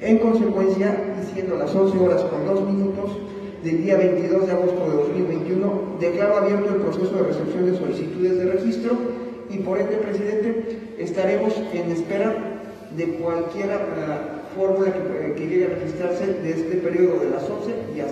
En consecuencia, y siendo las 11 horas con 2 minutos del día 22 de agosto de 2021, declaro abierto el proceso de recepción de solicitudes de registro y por ende, presidente, estaremos en espera de cualquier eh, fórmula que, eh, que llegue a registrarse de este periodo de las 11 y hasta las